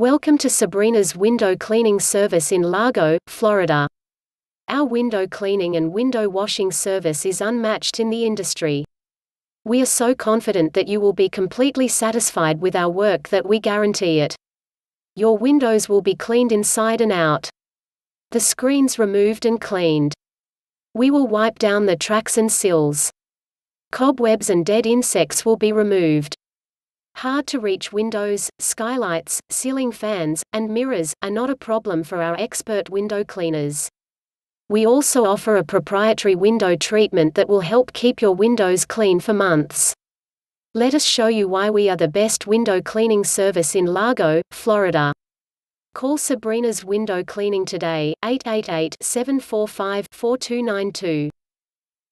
Welcome to Sabrina's window cleaning service in Largo, Florida. Our window cleaning and window washing service is unmatched in the industry. We are so confident that you will be completely satisfied with our work that we guarantee it. Your windows will be cleaned inside and out. The screens removed and cleaned. We will wipe down the tracks and sills. Cobwebs and dead insects will be removed. Hard to reach windows, skylights, ceiling fans, and mirrors are not a problem for our expert window cleaners. We also offer a proprietary window treatment that will help keep your windows clean for months. Let us show you why we are the best window cleaning service in Largo, Florida. Call Sabrina's Window Cleaning today, 888 745 4292.